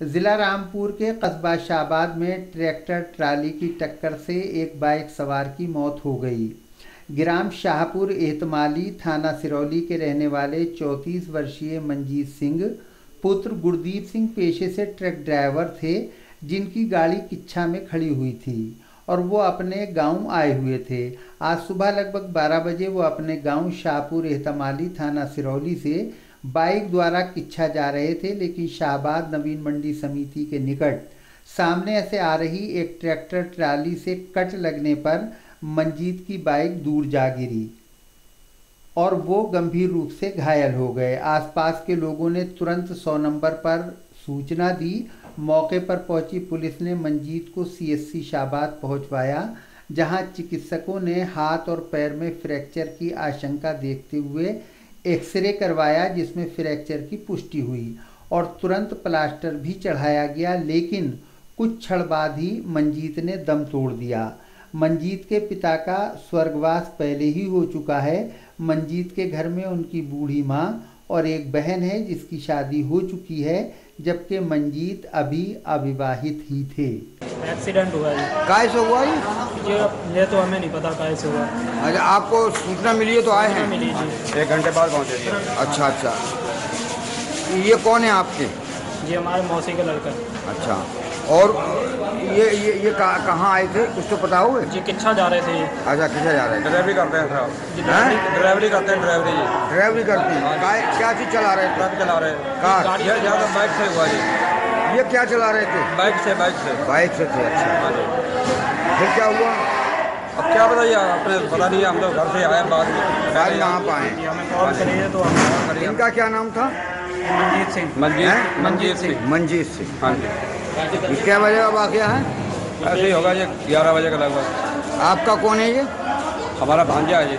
जिला रामपुर के कस्बा शाहबाद में ट्रैक्टर ट्राली की टक्कर से एक बाइक सवार की मौत हो गई। ग्राम शाहपुर एहतमाली थाना सिरौली के रहने वाले 34 वर्षीय मंजीत सिंह, पुत्र गुरदीप सिंह पेशे से ट्रक ड्राइवर थे, जिनकी गाड़ी किच्छा में खड़ी हुई थी और वो अपने गाँव आए हुए थे। आज सुबह लगभग 12 बजे वो अपने गाँव शाहपुर एहतमाली थाना सिरौली से बाइक द्वारा किच्छा जा रहे थे, लेकिन शाहबाद नवीन मंडी समिति के निकट सामने से आ रही एक ट्रैक्टर ट्राली से कट लगने पर मंजीत की बाइक दूर जा गिरी और वो गंभीर रूप से घायल हो गए। आसपास के लोगों ने तुरंत सौ नंबर पर सूचना दी। मौके पर पहुँची पुलिस ने मंजीत को सीएससी शाहबाद पहुंचवाया, जहाँ चिकित्सकों ने हाथ और पैर में फ्रैक्चर की आशंका देखते हुए एक्सरे करवाया जिसमें फ्रैक्चर की पुष्टि हुई और तुरंत प्लास्टर भी चढ़ाया गया, लेकिन कुछ क्षण बाद ही मंजीत ने दम तोड़ दिया। मंजीत के पिता का स्वर्गवास पहले ही हो चुका है। मंजीत के घर में उनकी बूढ़ी माँ और एक बहन है जिसकी शादी हो चुकी है जबकि मंजीत अभी अविवाहित ही थे। एक्सीडेंट हुआ है काय से हुआ ये? ये ये तो हमें नहीं पता काय से हुआ। अच्छा आपको सूचना मिली है तो आए हैं? मिली जी। एक घंटे बाद पहुँचे अच्छा अच्छा। ये कौन है आपके? ये हमारे मौसी का लड़का। अच्छा और ये ये ये कहाँ कहाँ आए थे? कुछ तो पता हुए जी किच्छा जा रहे थे। अच्छा किसे जा रहे थे। ड्राइवरी करते हैं साहब हैं? ड्राइवरी करते हैं ड्राइवरी ड्राइवरी करती हैं। क्या चीज़ चला रहे थे? ट्रक चला रहे हैं। ये यहाँ बाइक से हुआ जी। ये क्या चला रहे थे? बाइक से बाइक से। बाइक से थे अच्छा। हाँ जी। फिर क्या हुआ? अब क्या बताइए अपने पता नहीं हम लोग घर से आए बाद में। यहाँ पाए हमें कॉल तो हम इनका क्या नाम था? मंजीत सिंह। मंजीत हैं? मंजीत सिंह। मंजीत सिंह। हाँ जी। क्या बजे का वाक्य है? ऐसे ही होगा ये ग्यारह बजे का लगभग। आपका कौन है ये? हमारा भांजा है जी।